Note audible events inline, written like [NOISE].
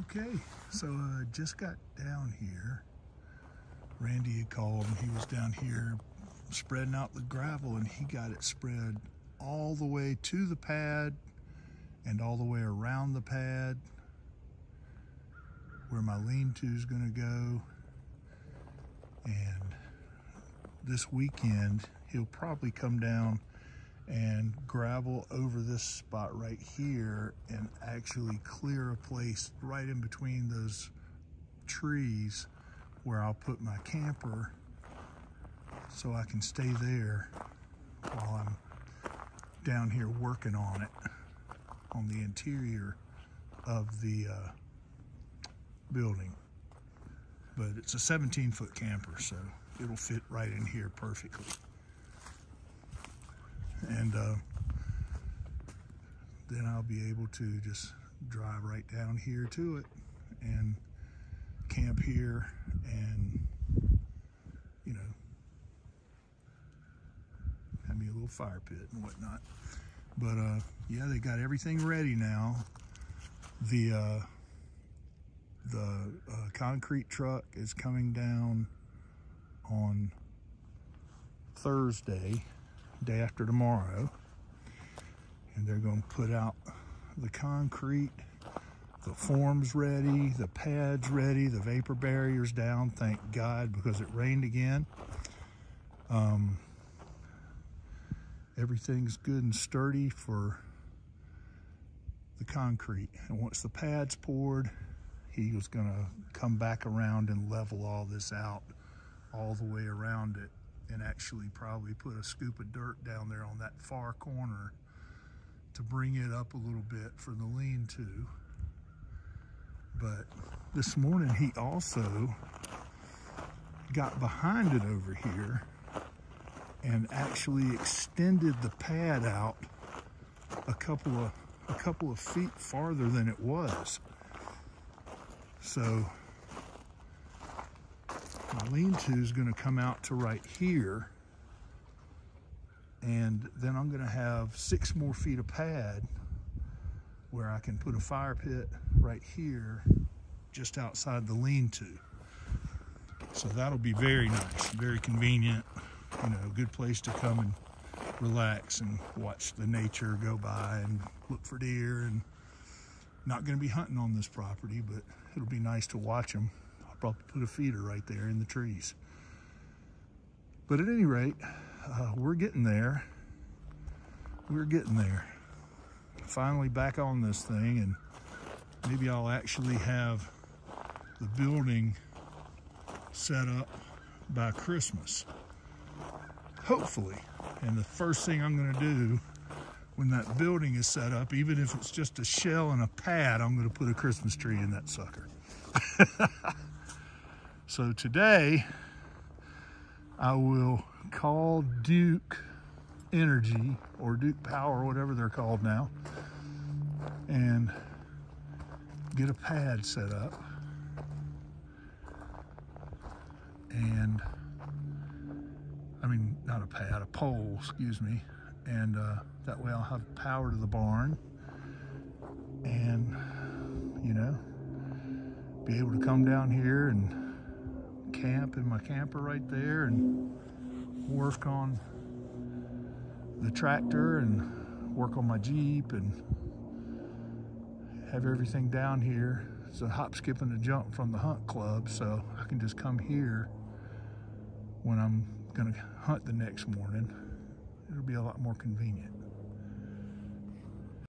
Okay, so I uh, just got down here. Randy had called and he was down here spreading out the gravel and he got it spread all the way to the pad and all the way around the pad where my lean-to is going to go. And this weekend, he'll probably come down and gravel over this spot right here and actually clear a place right in between those trees where I'll put my camper so I can stay there while I'm down here working on it on the interior of the uh, building. But it's a 17 foot camper so it'll fit right in here perfectly and uh, then I'll be able to just drive right down here to it and camp here and you know have me a little fire pit and whatnot. But uh, yeah they got everything ready now. The uh, the uh, concrete truck is coming down on Thursday day after tomorrow. And they're going to put out the concrete, the forms ready, the pads ready, the vapor barriers down, thank God, because it rained again. Um, everything's good and sturdy for the concrete. And once the pad's poured, he was going to come back around and level all this out all the way around it and actually probably put a scoop of dirt down there on that far corner to bring it up a little bit for the lean-to. But this morning he also got behind it over here and actually extended the pad out a couple of a couple of feet farther than it was. So my lean-to is going to come out to right here and then I'm going to have six more feet of pad where I can put a fire pit right here just outside the lean-to. So that'll be very nice, very convenient, you know, good place to come and relax and watch the nature go by and look for deer and not going to be hunting on this property, but it'll be nice to watch them probably put a feeder right there in the trees. But at any rate, uh, we're getting there. We're getting there. Finally back on this thing and maybe I'll actually have the building set up by Christmas. Hopefully. And the first thing I'm gonna do when that building is set up, even if it's just a shell and a pad, I'm gonna put a Christmas tree in that sucker. [LAUGHS] So today, I will call Duke Energy or Duke Power, whatever they're called now, and get a pad set up. And, I mean, not a pad, a pole, excuse me. And uh, that way I'll have power to the barn and, you know, be able to come down here and camp in my camper right there and work on the tractor and work on my Jeep and have everything down here. It's a hop, skip, and a jump from the hunt club, so I can just come here when I'm gonna hunt the next morning. It'll be a lot more convenient.